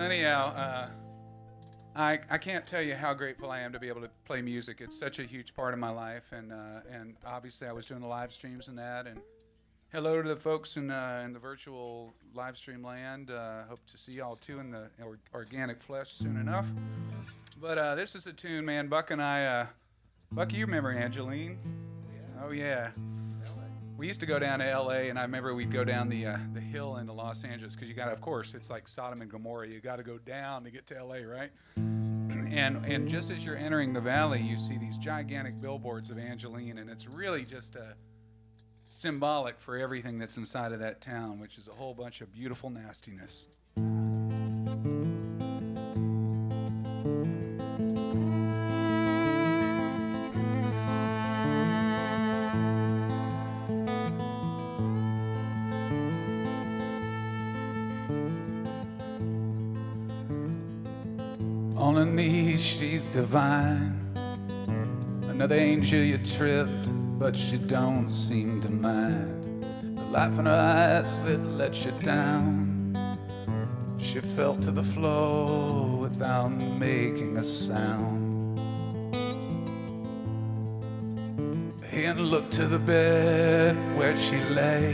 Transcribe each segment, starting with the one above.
So anyhow, uh, I I can't tell you how grateful I am to be able to play music. It's such a huge part of my life, and uh, and obviously I was doing the live streams and that. And hello to the folks in uh, in the virtual live stream land. Uh, hope to see y'all too in the or- organic flesh soon enough. But uh, this is a tune, man. Buck and I. Uh, Buck, you remember Angelyne? Oh yeah. We used to go down to L.A. and I remember we'd go down the uh, the hill into Los Angeles because you got, of course, it's like Sodom and Gomorrah. You got to go down to get to L.A. Right? And and just as you're entering the valley, you see these gigantic billboards of Angelyne, and it's really just a symbolic for everything that's inside of that town, which is a whole bunch of beautiful nastiness. On her knees, she's divine. Another angel you tripped, but she don't seem to mind. The life in her eyes that let you down. She fell to the floor without making a sound. And looked to the bed where she lay.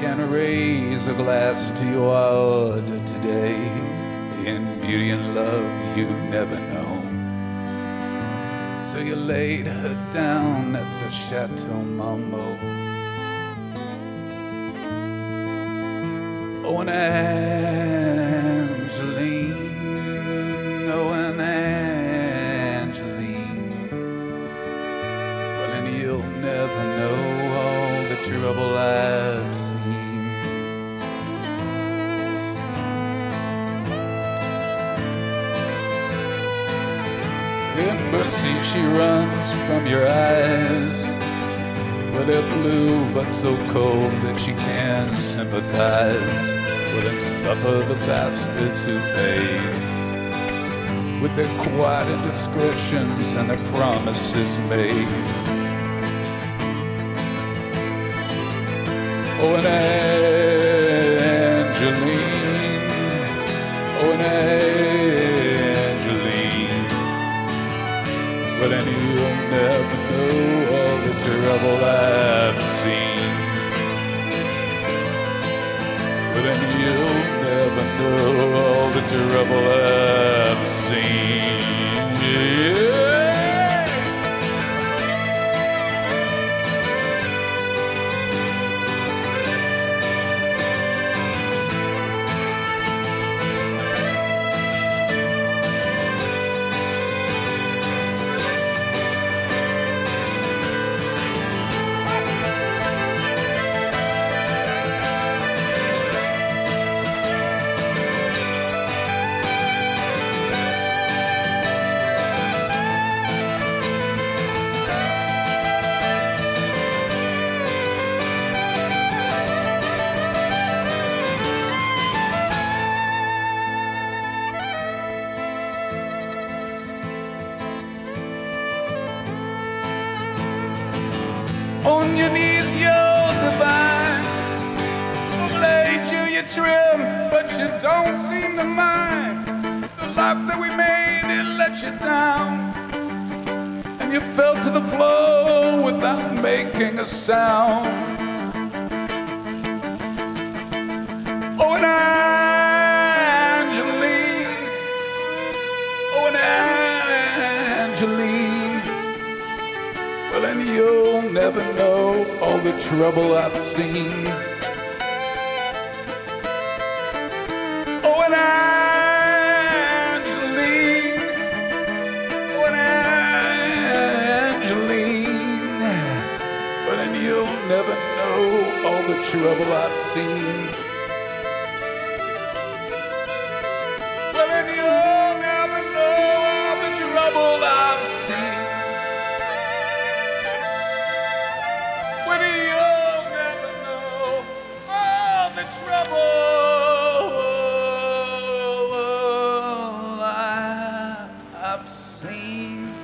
Can raise a glass to your order today in beauty and love you've never known. So you laid her down at the Chateau Marmont. Oh, and In mercy, she runs from your eyes. Well, they're blue, but so cold that she can sympathize. Well, then suffer the bastards who paid with their quiet indiscretions and their promises made. Oh, and Angelyne, trouble I've seen. But then you'll never know all the trouble I've your knees, you're divine. Blade you, you trim, but you don't seem to mind. The life that we made, it let you down. And you fell to the floor without making a sound. Oh, and Angelyne. Oh, and Angelyne. And you'll never know all the trouble I've seen. Oh, and Angelyne. Oh, and Angelyne. Well, and you'll never know all the trouble I've seen. I've seen.